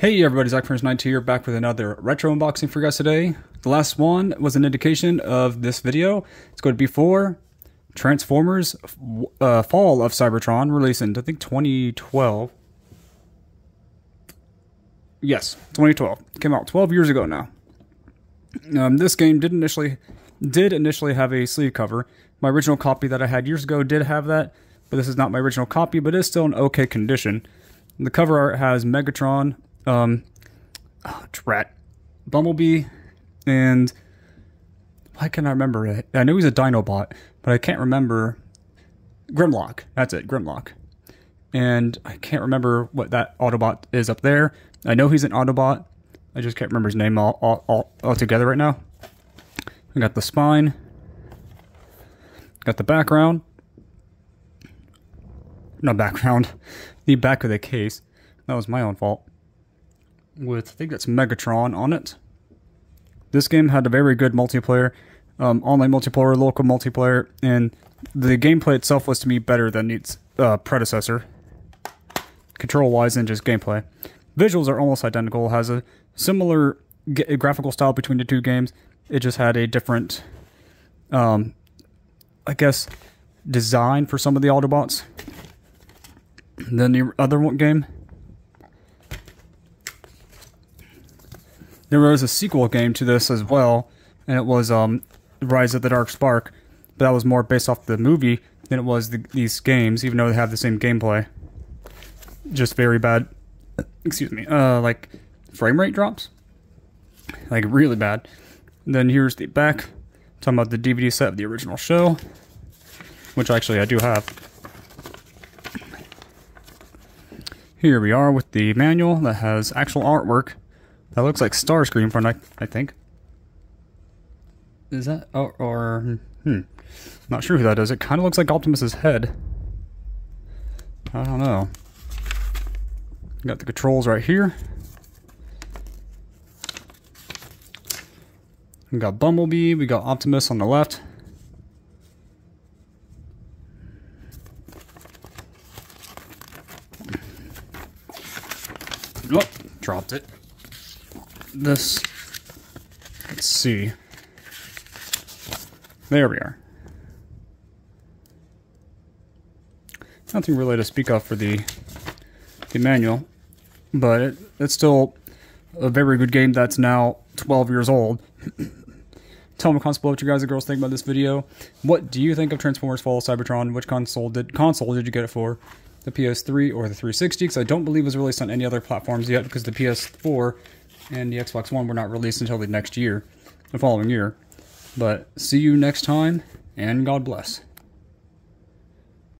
Hey everybody, Zach Prince 92 here, back with another retro unboxing for you guys today. The last one was an indication of this video. It's going to be for Transformers uh, Fall of Cybertron, released in, I think, 2012. Yes, 2012. Came out 12 years ago now. Um, this game did initially did initially have a sleeve cover. My original copy that I had years ago did have that, but this is not my original copy, but it's still in okay condition. The cover art has Megatron, um, oh, Drat, Bumblebee, and why can I remember it? I know he's a Dinobot, but I can't remember Grimlock. That's it, Grimlock. And I can't remember what that Autobot is up there. I know he's an Autobot. I just can't remember his name all, all, all, all together right now. I got the spine. Got the background. No background. The back of the case. That was my own fault with, I think that's Megatron on it. This game had a very good multiplayer, um, online multiplayer, local multiplayer, and the gameplay itself was to me better than its uh, predecessor, control-wise and just gameplay. Visuals are almost identical, has a similar graphical style between the two games. It just had a different, um, I guess, design for some of the Autobots than the other one game. There was a sequel game to this as well, and it was um, Rise of the Dark Spark, but that was more based off the movie than it was the, these games, even though they have the same gameplay. Just very bad, excuse me, uh, like frame rate drops, like really bad. And then here's the back, talking about the DVD set of the original show, which actually I do have. Here we are with the manual that has actual artwork that looks like Starscream from I, I think. Is that or, or hmm? Not sure who that is. It kind of looks like Optimus's head. I don't know. Got the controls right here. We got Bumblebee. We got Optimus on the left. Oh, dropped it this, let's see. There we are. Nothing really to speak of for the, the manual, but it, it's still a very good game that's now 12 years old. Tell me comments below what you guys and girls think about this video. What do you think of Transformers Fall of Cybertron? Which console did console did you get it for? The PS3 or the 360? Because I don't believe it was released on any other platforms yet because the PS4 and the Xbox One were not released until the next year, the following year. But see you next time, and God bless.